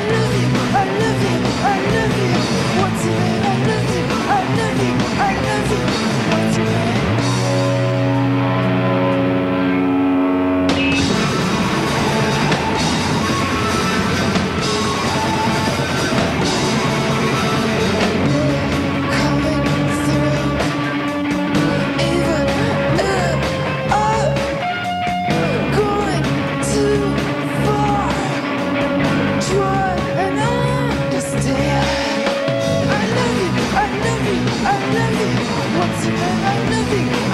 I love you, I you. feet.